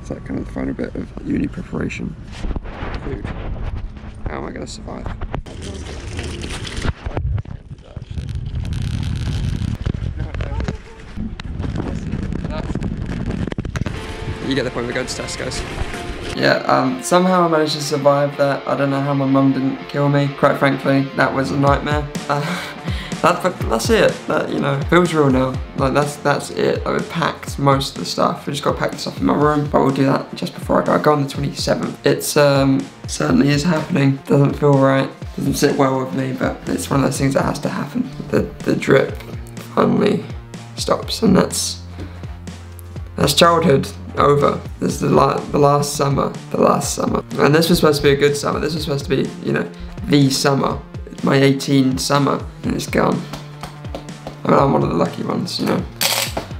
It's that kind of the final bit of uni preparation. Food. How am I going to survive? You get the point, we're going to Tesco's. Yeah, um, somehow I managed to survive that. I don't know how my mum didn't kill me. Quite frankly, that was a nightmare. Uh, that, but that's it. That you know feels real now. Like that's that's it. I've packed most of the stuff. I just got to pack the stuff in my room, but we'll do that just before I go. I go on the 27th. It's um certainly is happening. Doesn't feel right. Doesn't sit well with me, but it's one of those things that has to happen. The the drip finally stops, and that's that's childhood over. This is the, la the last summer, the last summer. And this was supposed to be a good summer. This was supposed to be, you know, the summer. My 18 summer, and it's gone. I mean, I'm one of the lucky ones, you know.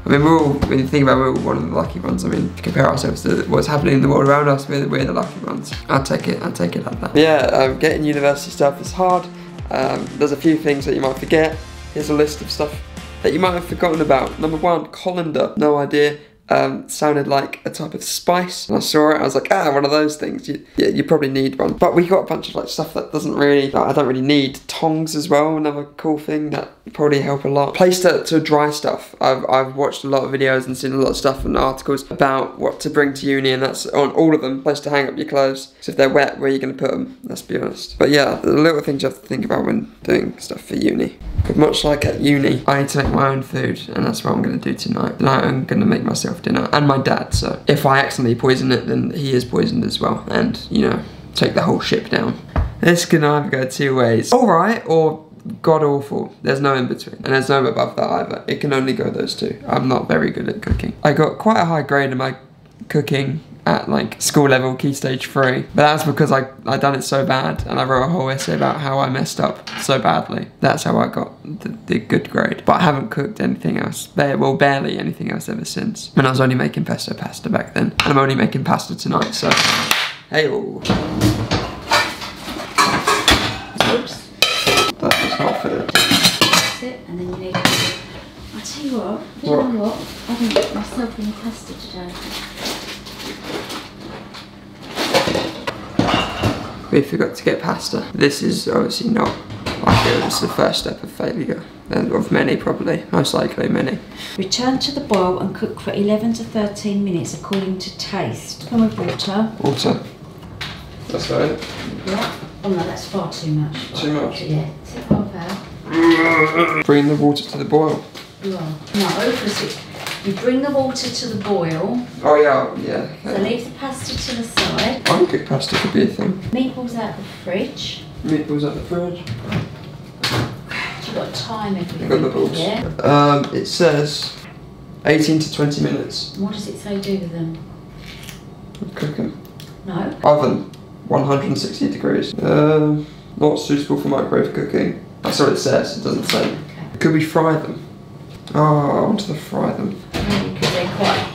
I mean, we're all, when you think about it, we're all one of the lucky ones. I mean, compare ourselves to what's happening in the world around us, we're, we're the lucky ones. I'll take it, I'll take it like that. Yeah, um, getting university stuff is hard. Um, there's a few things that you might forget. Here's a list of stuff that you might have forgotten about. Number one, colander. No idea um, sounded like a type of spice. And I saw it, I was like, ah, one of those things. You, yeah, you probably need one. But we got a bunch of like stuff that doesn't really, like, I don't really need. Tongs as well, another cool thing that probably help a lot. Place to, to dry stuff. I've, I've watched a lot of videos and seen a lot of stuff and articles about what to bring to uni and that's on all of them. Place to hang up your clothes. So if they're wet, where are you going to put them? Let's be honest. But yeah, the little things you have to think about when doing stuff for uni. But much like at uni, I need to make my own food and that's what I'm going to do tonight. Tonight I'm going to make myself dinner and my dad. So if I accidentally poison it, then he is poisoned as well. And, you know, take the whole ship down. This can either go two ways. Alright, or god awful. There's no in between. And there's no above that either. It can only go those two. I'm not very good at cooking. I got quite a high grade in my cooking at like school level key stage three but that's because I I done it so bad and I wrote a whole essay about how I messed up so badly that's how I got the, the good grade but I haven't cooked anything else well barely anything else ever since and I was only making pesto pasta back then and I'm only making pasta tonight so hey -oh. Oops. that was not fair That's it. And then you need to... I'll tell you what. You What? know what? I didn't get myself any pasta today. we forgot to get pasta this is obviously not like it was the first step of failure and of many probably most likely many Return to the boil and cook for 11 to 13 minutes according to taste. Come with water. water that's right Yeah. Oh no, that's far too much. Too much? Yeah. Take half out. bring the water to the boil You are. No, because it, you bring the water to the boil, oh yeah yeah so okay. leave the pasta to the side. Pancake pasta could be a thing. Meatballs out of the fridge. Meatballs at the fridge. You've got to time I everything. got the balls. Yeah. Um, it says 18 to 20 minutes. What does it say do with them? Cooking. No. Oven, 160 degrees. Um, not suitable for microwave cooking. That's what it says. It doesn't say. Okay. Could we fry them? Oh, I want to fry them. Maybe because they're quite.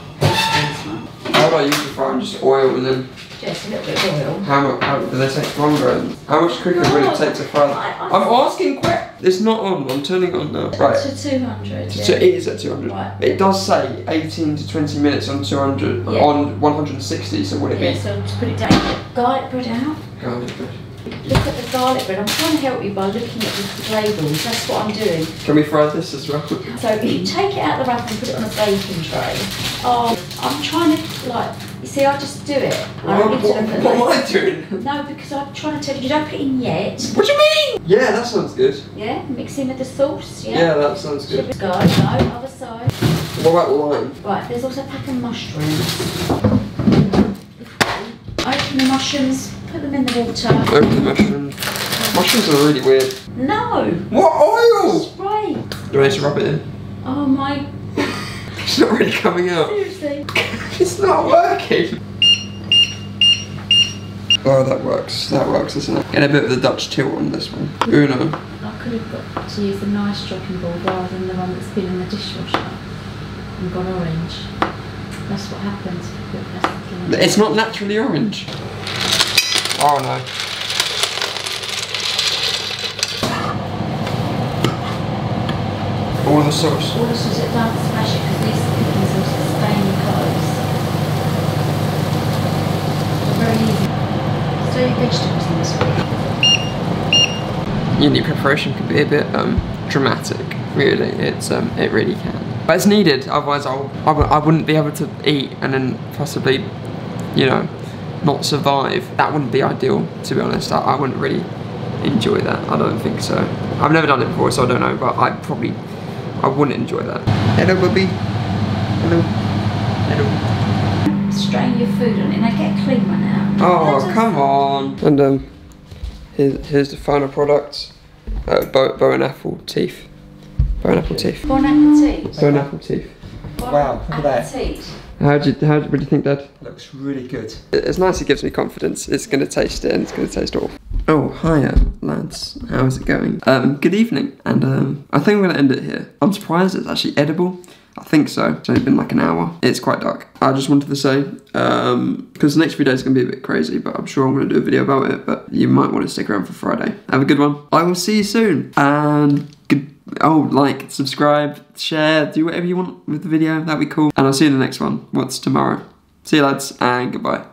How do I usually fry? Just oil and then Just a little bit of oil. how much? How do they take longer? And how much quicker would it take to fry them? I- I'm asking quick. It's not on. I'm turning it on now. Right. To 200. So yeah. it is at 200. Right. It does say 18 to 20 minutes on 200 Yeah. on 160. So would it Yeah, be? so just put it down. Garlic bread out. Garlic bread. Look at the garlic bread. I'm trying to help you by looking at the labels. That's what I'm doing. Can we fry this as well? So you take it out of the wrapper and put it on a baking tray. Oh, I'm trying to like. You see, I just do it. I What, don't need to what, look at what am I doing? No, because I'm trying to tell you, you don't put it in yet. What do you mean? Yeah, that sounds good. Yeah, mix in with the sauce. Yeah, Yeah. that sounds good. go? No, other side. What about lime? Right, there's also a pack of mushrooms. The mushrooms, put them in the water. Open the mushrooms. Mushrooms are really weird. No! What oil? Spray! Do I need to rub it in? Oh my, It's not really coming out. seriously. It's not working. Oh, that works. That works, doesn't it? Get a bit of the Dutch tilt on this one. Uno. I could have got to use a nice chopping board rather than the one that's been in the dishwasher and got orange. That's what happens. It's not naturally orange. Oh no. All the sauce. All the sauce, it doesn't smash it because these cooking sauces stain the colours. Very easy. So your vegetables in this week. Yeah, the preparation can be a bit um, dramatic, really. It's um, It really can. But it's needed. Otherwise, I'll, I, w- I wouldn't be able to eat and then possibly, you know, not survive. That wouldn't be ideal, to be honest. I, I wouldn't really enjoy that. I don't think so. I've never done it before, so I don't know. But I probably, I wouldn't enjoy that. Hello, Bubby. Hello. Hello. Strain your food on it and I get a clean one out. Oh, come on. And um, here's, here's the final product. Uh, bow, bow and apple teeth. Bow and apple teeth. Bon appetit. Bow and apple teeth. Wow, look at that. How do you, how do, what do you think, Dad? Looks really good. It's nice. It gives me confidence. It's going to taste it, and it's going to taste awful. Oh, hiya, lads. How's it going? Um, good evening, and um, I think I'm going to end it here. I'm surprised it's actually edible. I think so. It's only been like an hour. It's quite dark. I just wanted to say, um, because the next video is going to be a bit crazy, but I'm sure I'm going to do a video about it. But you might want to stick around for Friday. Have a good one. I will see you soon, and good. Oh, like, subscribe, share, do whatever you want with the video. That'd be cool. And I'll see you in the next one. What's tomorrow? See you, lads, and goodbye.